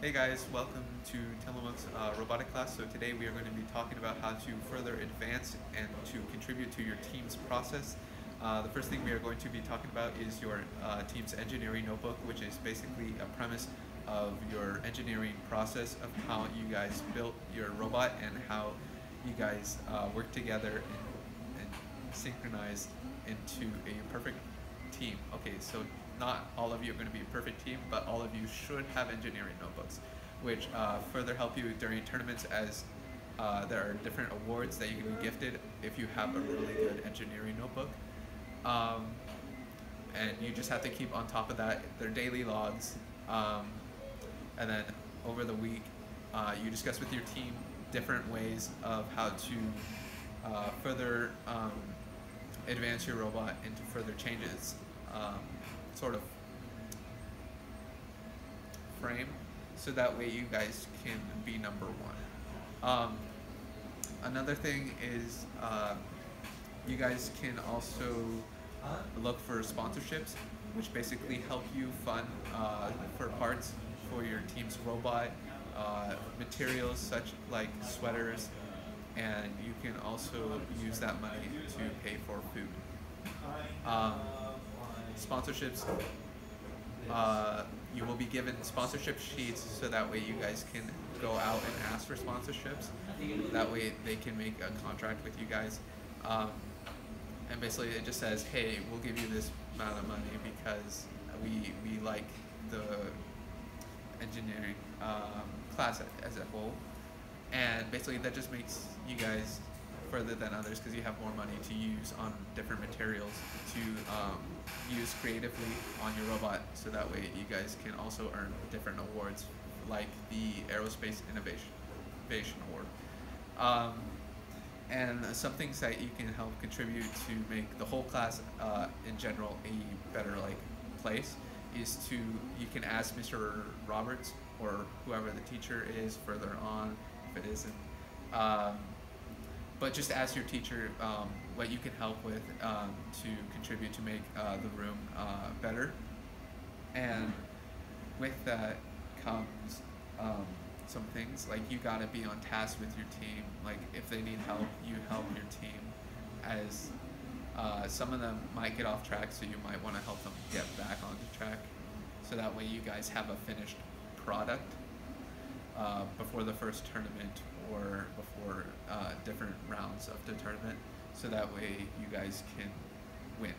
Hey guys, welcome to Tillamook's uh, robotic class. So today we are going to be talking about how to further advance and to contribute to your team's process. Uh, the first thing we are going to be talking about is your uh, team's engineering notebook, which is basically a premise of your engineering process of how you guys built your robot and how you guys uh, work together and, and synchronize into a perfect team. Okay, so not all of you are going to be a perfect team, but all of you should have engineering notebooks, which uh, further help you during tournaments as uh, there are different awards that you can be gifted if you have a really good engineering notebook. Um, and you just have to keep on top of that. They're daily logs. Um, and then over the week, uh, you discuss with your team different ways of how to uh, further um, advance your robot into further changes. Um, sort of frame so that way you guys can be number one. Um, another thing is uh, you guys can also look for sponsorships which basically help you fund uh, for parts for your team's robot, uh, materials such like sweaters, and you can also use that money to pay for food. Um, sponsorships, uh, you will be given sponsorship sheets so that way you guys can go out and ask for sponsorships. That way they can make a contract with you guys. Um, and basically it just says, hey, we'll give you this amount of money because we, we like the engineering um, class as a whole. And basically that just makes you guys further than others because you have more money to use on different materials to um, use creatively on your robot so that way you guys can also earn different awards like the Aerospace Innovation, Innovation Award. Um, and some things that you can help contribute to make the whole class uh, in general a better like place is to you can ask Mr. Roberts or whoever the teacher is further on if it isn't um, but just ask your teacher um, what you can help with um, to contribute to make uh, the room uh, better. And with that comes um, some things like you gotta be on task with your team. Like if they need help, you help your team. As uh, some of them might get off track, so you might want to help them get back onto track. So that way you guys have a finished product uh, before the first tournament or before uh, different rounds of the tournament so that way you guys can win.